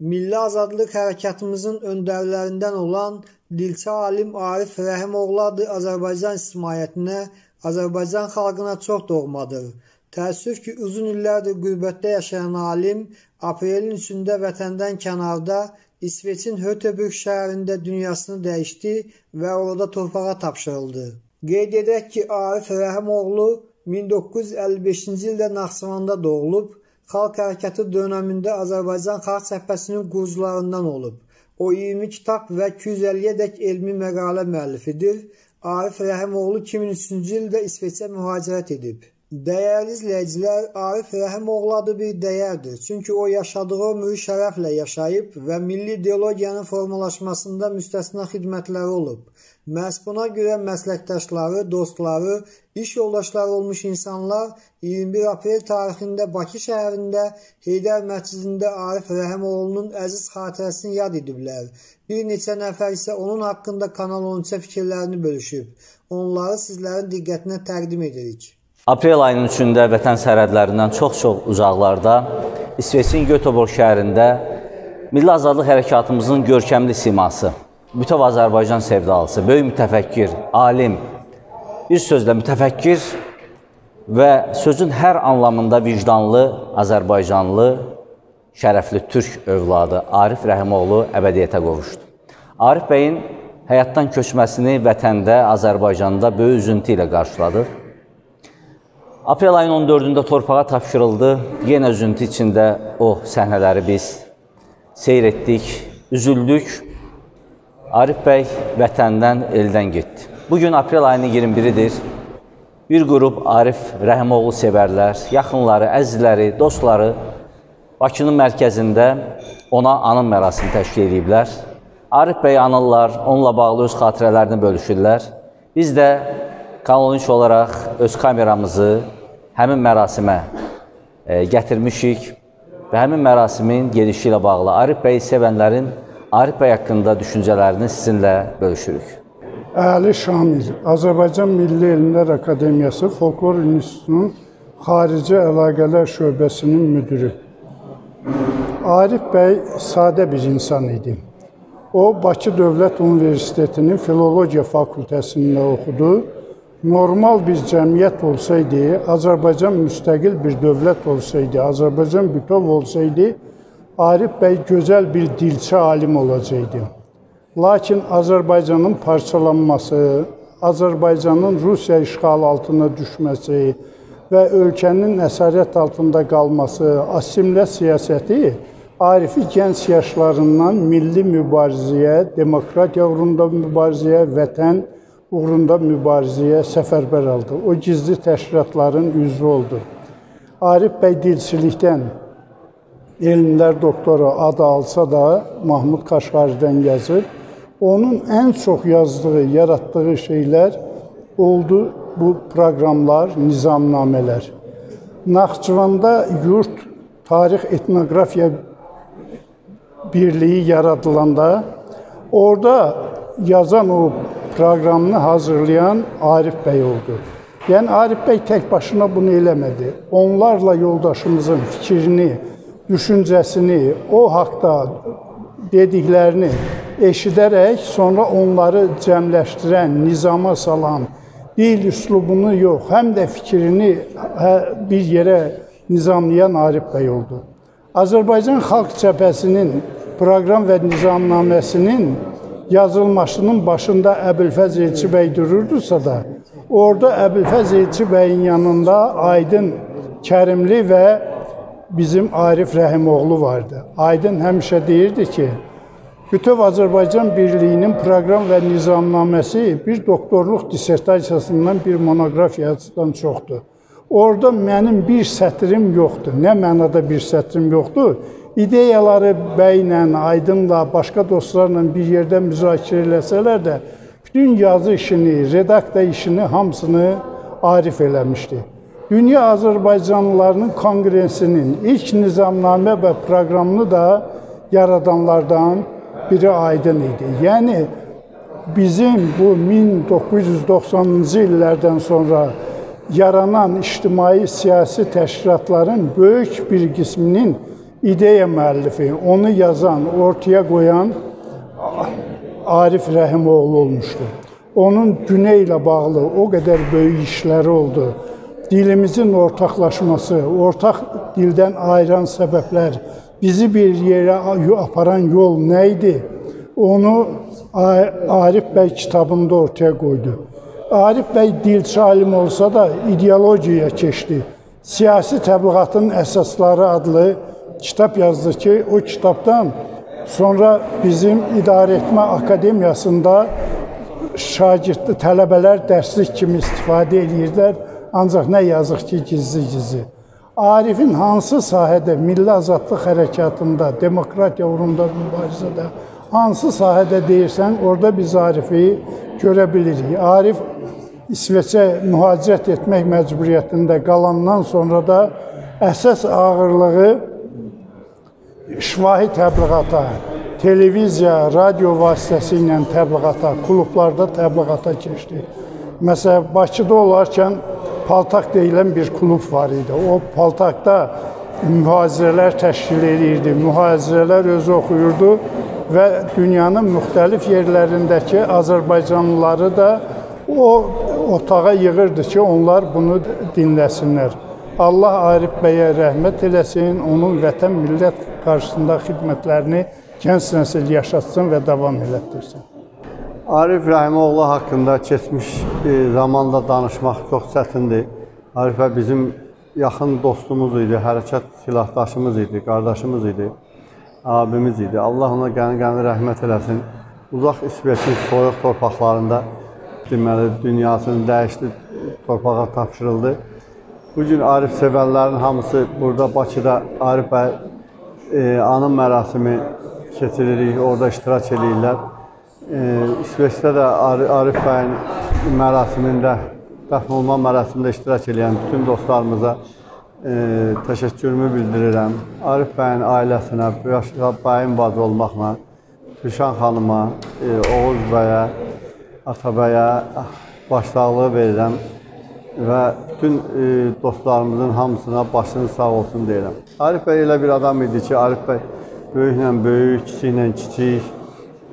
Milli Azadlıq Hərəkatımızın öndərlərindən olan dilçə alim Arif Rəhimoğlu adı Azərbaycan ictimaiyyətinə, Azərbaycan xalqına çox doğmadır. Təəssüf ki, uzun illərdir qürbətdə yaşayan alim aprelin 3-də vətəndən kənarda İsveçin Höteborg şəhərində dünyasını dəyişdi və orada torpağa tapşırıldı. Qeyd edək ki, Arif Rəhimoğlu 1955-ci ildə Naxçıvanda doğulub, Xalq Hərəkatı dönəmində Azərbaycan Xalq Cəbhəsinin qurucularından olub. O 20 kitab və 250-yədək elmi məqalə müəllifidir. Arif Rəhimoğlu 2003-cü ildə İsveçə mühacirət edib. Dəyərli izləyicilər, Arif Rəhimoğlu adı bir dəyərdir. Çünki o yaşadığı ömrü şərəflə yaşayıb və milli ideologiyanın formalaşmasında müstəsna xidmətləri olub. Məhz buna görə məsləkdaşları, dostları, iş yoldaşları olmuş insanlar 21 aprel tarixində Bakı şəhərində Heydər məscidində Arif Rəhimoğlunun əziz xatirəsini yad ediblər. Bir neçə nəfər isə onun haqqında Kanal 13-ə fikirlərini bölüşüb. Onları sizlərin diqqətinə təqdim edirik. Aprel ayının 3-də vətən sərhədlərindən çox-çox uzaqlarda İsveçin Göteborg şəhərində Milli Azadlıq Hərəkatımızın görkəmli siması bütöv Azərbaycan sevdalısı, böyük mütəfəkkir, alim, bir sözlə mütəfəkkir və sözün hər anlamında vicdanlı Azərbaycanlı, şərəfli türk övladı Arif Rəhimoğlu əbədiyyətə qovuşdu. Arif bəyin həyatdan köçməsini vətəndə, Azərbaycanda böyük üzüntü ilə qarşıladıq. Aprel ayının 14-də torpağa tapşırıldı. Yenə üzüntü içində o səhnələri biz seyr etdik, üzüldük. Arif bəy vətəndən, eldən getdi. Bugün aprel ayının 21-idir. Bir qrup Arif Rəhimoğlu sevərlər, yaxınları, əzizləri, dostları Bakının mərkəzində ona anım mərasimi təşkil ediblər. Arif bəy anırlar, onunla bağlı öz xatirələrini bölüşürlər. Biz də 13 olaraq öz kameramızı həmin mərasimə e, gətirmişik və həmin mərasimin gedişi ilə bağlı Arif bəyi sevənlərin Arif bəy haqqında düşüncələrini sizinlə bölüşürük. Əli Şamil, Azərbaycan Milli Elmlər Akademiyası Folklor İnstitutunun Xarici Əlaqələr şöbəsinin müdürü. Arif bəy sadə bir insan idi. O, Bakı Dövlət Universitetinin Filologiya fakültəsində oxudu. Normal bir cəmiyyət olsaydı, Azərbaycan müstəqil bir dövlət olsaydı, Azərbaycan bütöv olsaydı, Arif bəy gözəl bir dilçi alim olacaqdı. Lakin Azərbaycanın parçalanması, Azərbaycanın Rusiya işğalı altına düşməsi və ölkənin əsarət altında qalması, assimlə siyasəti Arifi gənc yaşlarından milli mübarizəyə, demokratiya uğrunda mübarizəyə, vətən uğrunda mübarizəyə səfərbər aldı. O gizli təşkilatların üzvü oldu. Arif bəy dilçilikdən elmlər doktoru adı alsa da Mahmud Kaşqaridən yazır. Onun ən çox yazdığı, yaratdığı şeylər oldu bu proqramlar, nizamnamələr. Naxçıvanda yurt tarix etnografiya birliyi yaradılanda orada yazan o proqramını hazırlayan Arif bəy oldu. Yəni Arif bəy tək başına bunu eləmədi. Onlarla yoldaşımızın fikrini, düşüncəsini, o haqda dediklərini eşidərək sonra onları cəmləşdirən, nizama salan, dil üslubunu yox, həm də fikrini hə, bir yerə nizamlayan Arif bəy oldu. Azərbaycan Xalq Cəbhəsinin proqram və nizamnaməsinin yazılmasının başında Əbülfəz Elçi bəy dururdusa da, orada Əbülfəz Elçi bəyin yanında Aydın Kərimli və bizim Arif Rəhimoğlu vardı. Aydın həmişə deyirdi ki, Bütöv Azərbaycan Birliyinin proqram və nizamnaməsi bir doktorluq dissertasiyasından bir monoqrafiyadan çoxdur. Orada mənim bir sətrim yoxdur. Nə mənada bir sətrim yoxdur? İdeyaları bəylə, aydınla, başqa dostlarla bir yerdə müzakirə eləsələr də, bütün yazı işini, redakta işini hamısını Arif eləmişdi. Dünya Azərbaycanlılarının Konqresinin ilk nizamnamə və proqramını da yaradanlardan biri Aydın idi. Yəni bizim bu 1990-cı illərdən sonra yaranan ictimai siyasi təşkilatların böyük bir qisminin ideya müəllifi, onu yazan, ortaya qoyan Arif Rəhimoğlu olmuşdu. Onun günə ilə bağlı o qədər böyük işləri oldu. Dilimizin ortaqlaşması, ortaq dildən ayıran səbəblər, bizi bir yerə aparan yol nə idi? Onu Arif bəy kitabında ortaya qoydu. Arif bəy dilçi alim olsa da ideologiyaya keçdi. Siyasi təbliğatın əsasları adlı kitab yazdı ki, o kitabdan sonra bizim idarə etmə akademiyasında şagird tələbələr dərslik kimi istifadə edirdilər. Ancaq nə yazıq ki, gizli-gizli. Arifin hansı sahədə milli azadlıq hərəkatında, demokratiya uğrunda mübarizədə hansı sahədə deyirsən, orada biz Arifi görə bilirik. Arif İsveçə mühacirət etmək məcburiyyətində qalandan sonra da əsas ağırlığı şifahi təbliğata, televiziya, radio vasitəsilə təbliğata, klublarda təbliğata keçdi. Məsələn, Bakıda olarkən Paltaq deyilən bir klub var idi. O Paltaqda mühazirələr təşkil edirdi. Mühazirələr özü oxuyurdu və dünyanın müxtəlif yerlərindəki Azərbaycanlıları da o otağa yığırdı ki, onlar bunu dinləsinlər. Allah Arif bəyə rəhmət eləsin, onun vətən millət qarşısında xidmətlərini gənc nəsil yaşatsın və davam elətdirsin. Arif Rəhimoğlu haqqında keçmiş e, zamanda danışmaq çox çətindir. Arifə bizim yaxın dostumuz idi, hərəkat silahdaşımız idi, qardaşımız idi, abimiz idi. Allah ona qəni-qəni rəhmət eləsin. Uzaq İsveçin soyuq torpaqlarında deməli dünyasını dəyişdi, torpağa tapşırıldı. Bu gün Arif sevərlərin hamısı burada Bakıda Arif bəy e, anım mərasimi keçiririk, orada iştirak edirlər. İsveçdə də Arif bəyin mərasimində, dəfn olma mərasimində iştirak edən bütün dostlarımıza e, təşəkkürümü bildirirəm. Arif bəyin ailəsinə, bəyin bacı olmaqla, Tüşan xanıma, e, Oğuz bəyə, Atabəyə başsağlığı verirəm və bütün e, dostlarımızın hamısına başınız sağ olsun deyirəm. Arif bəy elə bir adam idi ki, Arif bəy böyüklə böyük, kiçiklə kiçik,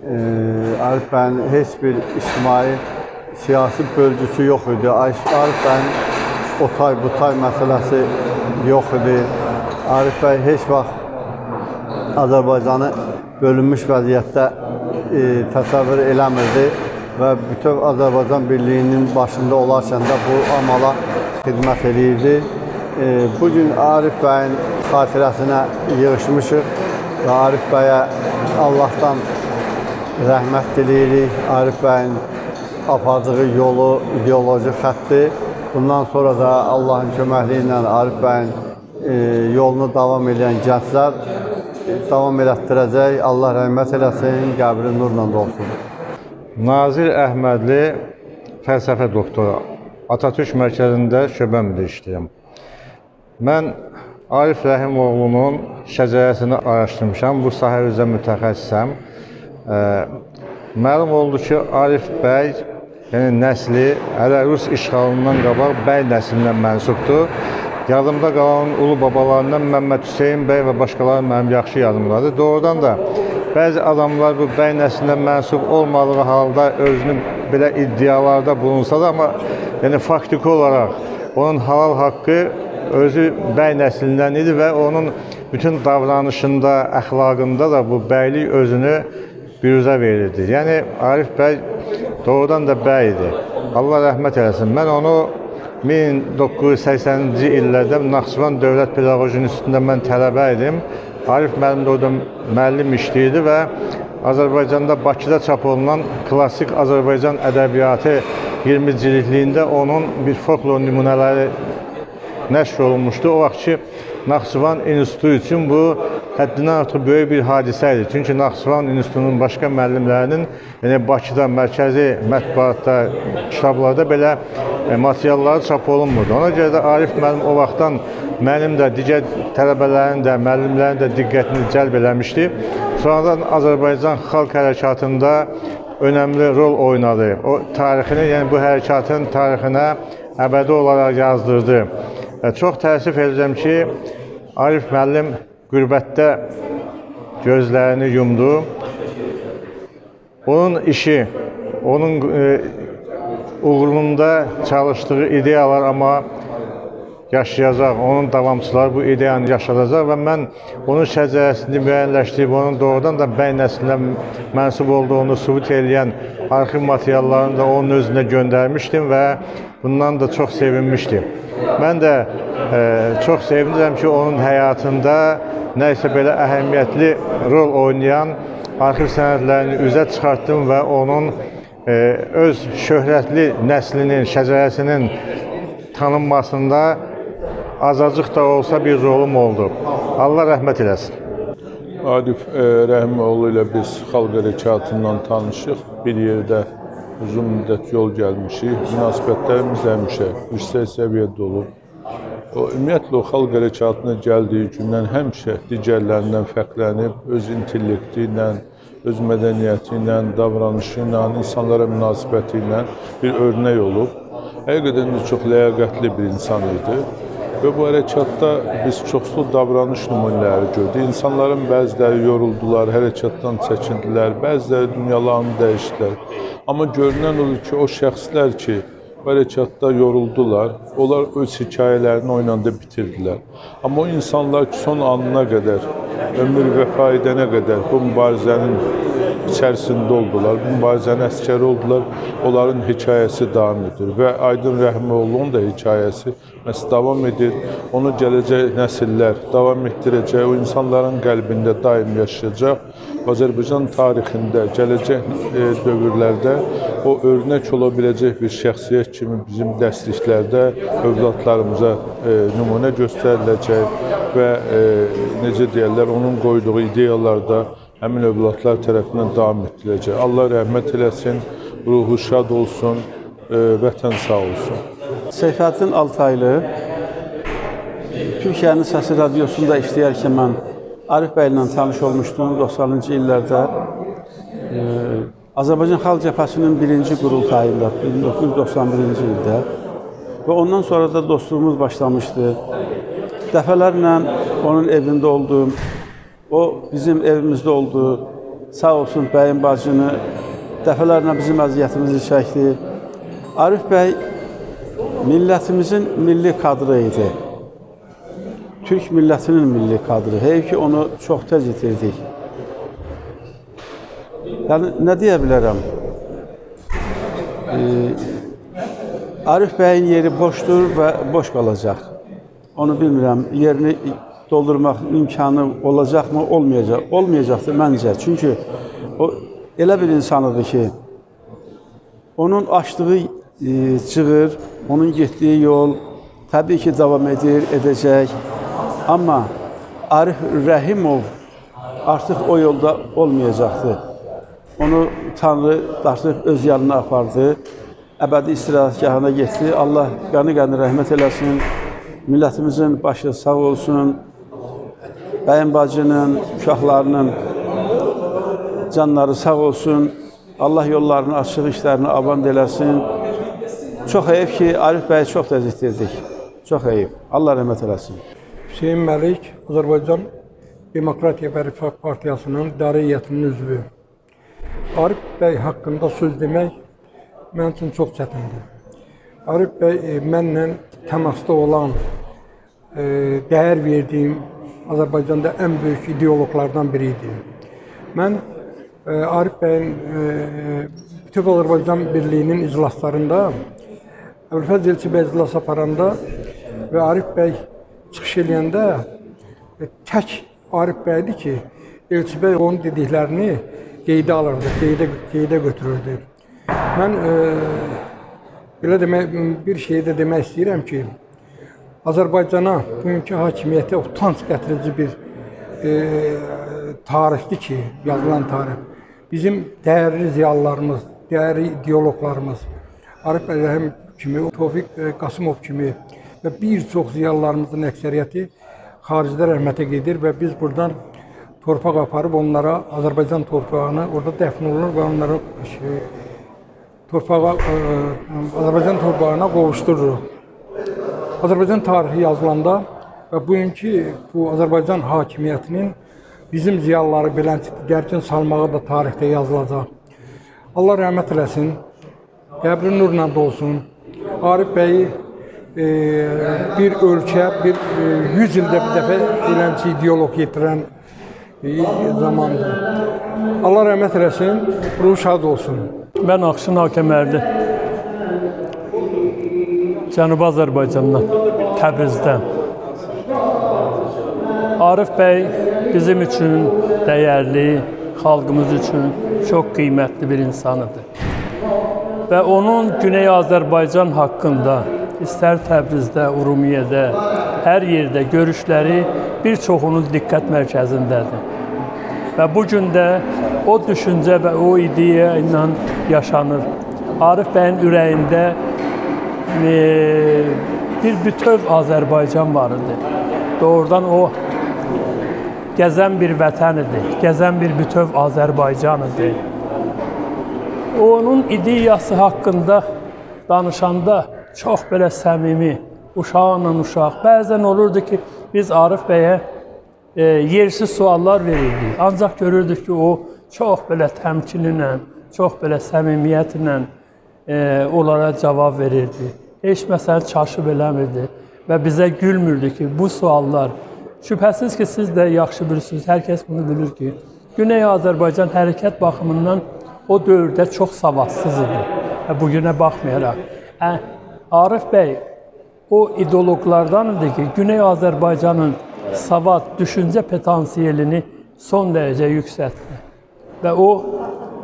Arif bəyin heç bir ictimai siyasi bölgüsü yox idi. Arif bəyin o tay bu tay məsələsi yox idi. Arif bəy heç vaxt Azərbaycanı bölünmüş vəziyyətdə e, təsəvvür eləmirdi və bütöv Azərbaycan birliyinin başında olarkən də bu amala xidmət edirdi. E, bu gün Arif bəyin xatirəsinə yığışmışıq və Arif bəyə Allahdan rəhmət diləyirik. Arif bəyin apardığı yolu, ideoloji xətti. Bundan sonra da Allahın köməkliyi ilə Arif bəyin e, yolunu davam edən gənclər davam elətdirəcək. Allah rəhmət eləsin, qəbri nurla dolsun. Nazir Əhmədli fəlsəfə doktoru. Atatürk mərkəzində şöbə müdiri işləyirəm. Mən Arif Rəhimoğlunun şəcərəsini araşdırmışam. Bu sahə üzrə mütəxəssisəm. Məlum oldu ki, Arif bəy, yəni nəsli hələ rus işğalından qabaq bəy nəslindən mənsubdur. Yadımda qalan ulu babalarından Məmməd Hüseyn bəy və başqaları mənim yaxşı yadımdadır. Doğrudan da bəzi adamlar bu bəy nəslindən mənsub olmadığı halda özünü belə iddialarda bulunsa da, amma yəni faktiki olaraq onun halal haqqı özü bəy nəslindən idi və onun bütün davranışında, əxlaqında da bu bəylik özünü büruzə verildi. Yəni Arif bəy doğrudan da bəy idi. Allah rəhmət eləsin. Mən onu 1980-ci illərdə Naxçıvan Dövlət Pedaqoji İnstitutunda mən tələbə idim. Arif müəllim də orada müəllim işləyirdi və Azərbaycanda Bakıda çap olunan klassik Azərbaycan ədəbiyyatı 20 cildliyində onun bir folklor nümunələri nəşr olunmuşdu. O vaxt ki, Naxçıvan İnstitutu üçün bu həddindən artıq böyük bir hadisə idi. Çünki Naxçıvan İnstitutunun başqa müəllimlərinin, yəni Bakıda, mərkəzi mətbuatda, kitablarda belə e, materialları çap olunmurdu. Ona görə də Arif müəllim o vaxtdan mənim də, digər tələbələrin də, müəllimlərin də diqqətini cəlb eləmişdi. Sonradan Azərbaycan xalq hərəkatında önəmli rol oynadı. O tarixini, yəni bu hərəkatın tarixinə əbədi olaraq yazdırdı. Çox təəssüf edirəm ki, Arif müəllim qürbətdə gözlərini yumdu. Onun işi, onun e, uğrunda çalışdığı ideyalar amma yaşayacaq, onun davamçıları bu ideyanı yaşadacaq və mən onun şəcərəsini müəyyənləşdirib, onun doğrudan da bəy nəslinə mənsub olduğunu sübut edən arxiv materiallarını da onun özünə göndərmişdim və bundan da çox sevinmişdim. Mən də e, çox sevinirəm ki, onun həyatında nə isə belə əhəmiyyətli rol oynayan arxiv sənədlərini üzə çıxartdım və onun e, öz şöhrətli nəslinin, şəcərəsinin tanınmasında azacıq da olsa bir rolum oldu. Allah rəhmət eləsin. Arif e, Rəhimoğlu ilə biz xalq hərəkatından tanışıq. Bir yerdə uzun müddət yol gəlmişik. Münasibətlərimiz həmişə yüksək səviyyədə olub. O ümumiyyətlə o xalq hərəkatına gəldiyi gündən həmişə digərlərindən fərqlənib, öz intellekti ilə, öz mədəniyyəti ilə, davranışı ilə, insanlara münasibəti ilə bir örnək olub. Həqiqətən də çox ləyaqətli bir insan idi. Və bu hərəkatda biz çoxlu davranış nümunələri gördük. İnsanların bəziləri yoruldular, hərəkatdan çəkindilər, bəziləri dünyalarını dəyişdilər. Amma görünən odur ki, o şəxslər ki, bu hərəkatda yoruldular, onlar öz hekayələrini oynanda bitirdilər. Amma o insanlar ki, son anına qədər, ömür vəfa edənə qədər bu mübarizənin içərisində oldular, bu mübarizənin əskəri oldular, onların hekayəsi davam edir və Aydın Rəhimoğlu'nun da hekayəsi məhz davam edir. Onu gələcək nəsillər davam etdirəcək, o insanların qəlbində daim yaşayacaq. Azərbaycan tarixində, gələcək e, dövrlərdə o örnək ola biləcək bir şəxsiyyət kimi bizim dərsliklərdə övladlarımıza e, nümunə göstəriləcək və e, necə deyirlər, onun qoyduğu ideyalarda həmin övladlar tərəfindən davam etdiriləcək. Allah rəhmət eləsin, ruhu şad olsun, e, vətən sağ olsun. Seyfəddin Altaylı Türkiyənin Səsi radiosunda işləyərkən mən Arif bəylə tanış olmuşdum 90-cı illərdə. E, Azərbaycan Xalq Cəbhəsinin birinci qurultayında 1991-ci ildə və ondan sonra da dostluğumuz başlamışdı. Dəfələrlə onun evində oldum. O bizim evimizdə oldu. Sağ olsun bəyin bacını dəfələrlə bizim əziyyətimizi çəkdi. Arif bəy millətimizin milli kadrı idi. Türk millətinin milli kadrı. Heyf ki, onu çox tez itirdik. Yəni, nə deyə bilərəm? E, Arif bəyin yeri boşdur və boş qalacaq. Onu bilmirəm, yerini doldurmaq imkanı olacaqmı, olmayacaq. Olmayacaqdır məncə. Çünki o elə bir insanıdır ki, onun açdığı e, cığır, onun getdiyi yol təbii ki, davam edir, edəcək. Amma Arif Rəhimov artıq o yolda olmayacaqdır. Onu Tanrı artıq öz yanına apardı. Əbədi istirahətgahına getdi. Allah qanı-qanı rəhmət eləsin. Millətimizin başı sağ olsun. Bəyim bacının, uşaqlarının canları sağ olsun. Allah yollarını, açıq işlərini aband eləsin. Çox heyif ki, Arif bəyi çox tez itirdik. Çox heyif. Allah rəhmət eləsin. Hüseyin Məlik, Azərbaycan Demokratiya və Rifah Partiyasının idarə heyətinin üzvü. Arif bəy haqqında söz demək mənim üçün çox çətindir. Arif bəy e, mənlə təmasda olan, e, dəyər verdiyim Azərbaycanda ən böyük ideoloqlardan biri idi. Mən e, Arif bəyin Bütöv Azərbaycan Birliyinin iclaslarında Əbülfəz Elçi bəy iclas aparanda və Arif bəy çıxış eləyəndə tək Arif bəydir ki, Elçi bəy onun dediklərini qeydə alırdı, qeydə, qeydə götürürdü. Mən e, belə demək, bir şey də demək istəyirəm ki, Azərbaycana bugünkü hakimiyyətə utanc gətirici bir e, tarixdir ki, yazılan tarix. Bizim dəyərli ziyalılarımız, dəyərli ideoloqlarımız, Arif Əlrəhim kimi, Tofiq e, Qasımov kimi və bir çox ziyalılarımızın əksəriyyəti xaricdə rəhmətə gedir və biz buradan torpaq aparıb onlara Azərbaycan torpağını orada dəfn olunur və onları şey, torpağa ə, Azərbaycan torpağına qovuşdururuq. Azərbaycan tarixi yazılanda və bugünkü bu Azərbaycan hakimiyyətinin bizim ziyalıları belə gərgin salmağı da tarixdə yazılacaq. Allah rəhmət eləsin. Qəbri nurla dolsun. Arif bəy e, bir ölkə, bir e, 100 ildə bir dəfə eləmçi ideoloq yetirən e, zamandır. Allah rəhmət eləsin, ruhu şad olsun. Mən Axşın Hakəmərli. Cənubi Azərbaycandan, Təbrizdən. Arif bəy bizim üçün dəyərli, xalqımız üçün çox qiymətli bir insanıdır. Və onun Güney Azərbaycan haqqında istər Təbrizdə, Urumiyədə, hər yerdə görüşləri bir çoxunun diqqət mərkəzindədir. Və bu gün də o düşüncə və o ideya ilə yaşanır. Arif bəyin ürəyində e, bir bütöv Azərbaycan var idi. Doğrudan o gəzən bir vətən idi, gəzən bir bütöv Azərbaycan idi. Onun ideyası haqqında danışanda çox belə səmimi, uşaqla uşaq. Bəzən olurdu ki, biz Arif bəyə e, yersiz suallar verirdik. Ancaq görürdük ki, o çox belə təmkinlə, çox belə səmimiyyətlə e, onlara cavab verirdi. Heç məsələn çaşıb eləmirdi və bizə gülmürdü ki, bu suallar şübhəsiz ki, siz də yaxşı bilirsiniz, hər kəs bunu bilir ki, Güney Azərbaycan hərəkət baxımından o dövrdə çox savadsız idi. Və bu günə baxmayaraq, ə, Arif bəy o ideoloqlardan idi ki, Güney Azərbaycanın savad, düşüncə potansiyelini son dərəcə yüksəltdi. Və o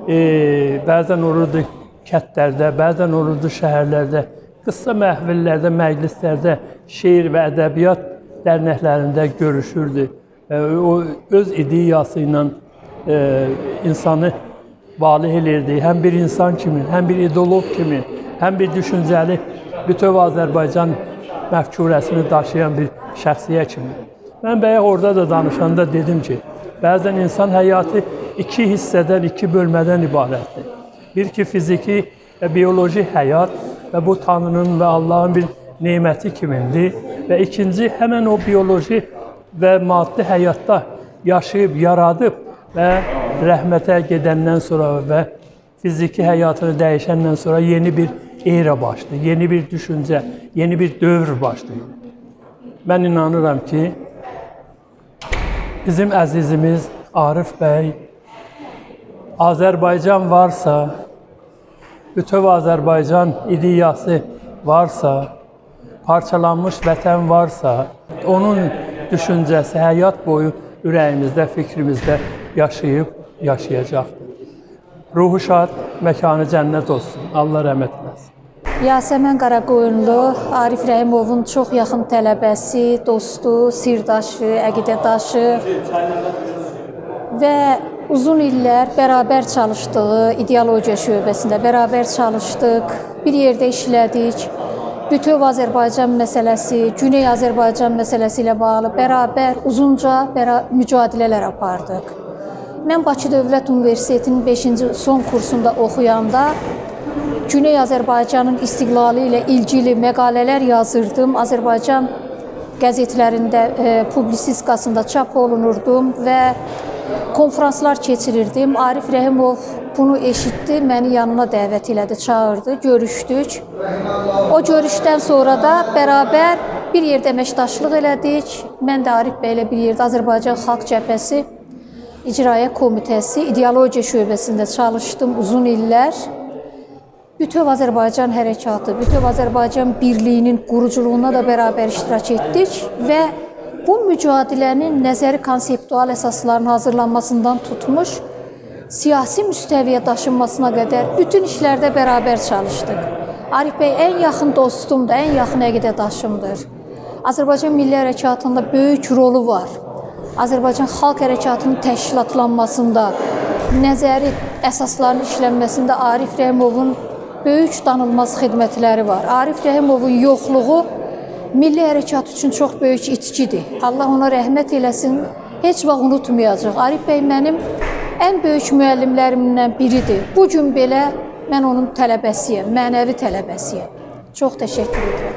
e, bəzən olurdu kətlərdə, bəzən olurdu şəhərlərdə, qısa məhvillərdə, məclislərdə şeir və ədəbiyyat dərnəklərində görüşürdü. Və o öz ideyası ilə e, insanı valih elirdi. Həm bir insan kimi, həm bir ideoloq kimi, həm bir düşüncəli bütöv Azərbaycan məfkurəsini daşıyan bir şəxsiyyət kimi. Mən bəyə orada da danışanda dedim ki, bəzən insan həyatı iki hissədən, iki bölmədən ibarətdir. Bir ki, fiziki və bioloji həyat və bu Tanrının və Allahın bir neməti kimindir və ikinci həmən o bioloji və maddi həyatda yaşayıb, yaradıb və rəhmətə gedəndən sonra və fiziki həyatını dəyişəndən sonra yeni bir era başlayır, yeni bir düşüncə, yeni bir dövr başlayır. Mən inanıram ki, bizim əzizimiz Arif bəy Azərbaycan varsa, bütöv Azərbaycan ideyası varsa, parçalanmış vətən varsa, onun düşüncəsi həyat boyu ürəyimizdə, fikrimizdə yaşayıb yaşayacaqdır. Ruhu şad, məkanı cənnət olsun. Allah rəhmət eləsin. Yasəmən Qaraqoyunlu Arif Rəhimovun çox yaxın tələbəsi, dostu, sirdaşı, əqidədaşı və uzun illər bərabər çalışdığı ideologiya şöbəsində bərabər çalışdıq, bir yerdə işlədik. Bütöv Azərbaycan məsələsi, Güney Azərbaycan məsələsi ilə bağlı bərabər uzunca bəra mücadilələr apardıq. Mən Bakı Dövlət Universitetinin 5-ci son kursunda oxuyanda Güney Azərbaycanın istiqlalı ilə ilgili məqalələr yazırdım. Azərbaycan qəzetlərində, e, publisistikasında çap olunurdum və konfranslar keçirirdim. Arif Rəhimov bunu eşitdi, məni yanına dəvət elədi, çağırdı, görüşdük. O görüşdən sonra da bərabər bir yerdə əməkdaşlıq elədik. Mən də Arif bəylə bir yerdə Azərbaycan Xalq Cəbhəsi İcraiyyə Komitəsi ideologiya şöbəsində çalışdım uzun illər. Bütöv Azərbaycan hərəkatı, Bütöv Azərbaycan birliyinin quruculuğuna da bərabər iştirak etdik və bu mücadilənin nəzəri konseptual əsasların hazırlanmasından tutmuş siyasi müstəviyə daşınmasına qədər bütün işlərdə bərabər çalışdıq. Arif bəy ən yaxın dostumdur, ən yaxın əqidədaşımdır. Azərbaycan Milli Hərəkatında böyük rolu var. Azərbaycan xalq hərəkatının təşkilatlanmasında, nəzəri əsasların işlənməsində Arif Rəhimovun böyük danılmaz xidmətləri var. Arif Rəhimovun yoxluğu milli hərəkat üçün çox böyük itkidir. Allah ona rəhmət eləsin. Heç vaxt unutmayacaq. Arif bəy mənim ən böyük müəllimlərimdən biridir. Bu gün belə mən onun tələbəsiyəm, mənəvi tələbəsiyəm. Çox təşəkkür edirəm.